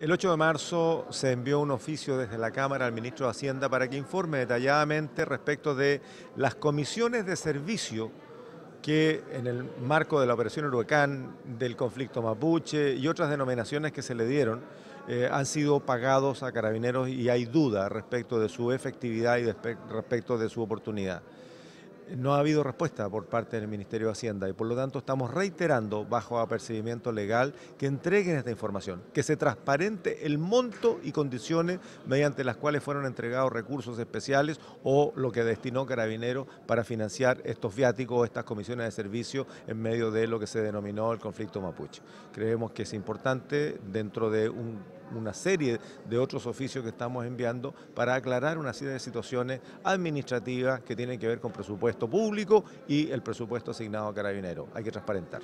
El 8 de marzo se envió un oficio desde la Cámara al ministro de Hacienda para que informe detalladamente respecto de las comisiones de servicio que en el marco de la operación Huracán, del conflicto mapuche y otras denominaciones que se le dieron, eh, han sido pagados a carabineros y hay duda respecto de su efectividad y respecto de su oportunidad no ha habido respuesta por parte del Ministerio de Hacienda y por lo tanto estamos reiterando bajo apercibimiento legal que entreguen esta información, que se transparente el monto y condiciones mediante las cuales fueron entregados recursos especiales o lo que destinó Carabinero para financiar estos viáticos o estas comisiones de servicio en medio de lo que se denominó el conflicto mapuche. Creemos que es importante dentro de una serie de otros oficios que estamos enviando para aclarar una serie de situaciones administrativas que tienen que ver con presupuesto público y el presupuesto asignado a Carabinero. Hay que transparentar.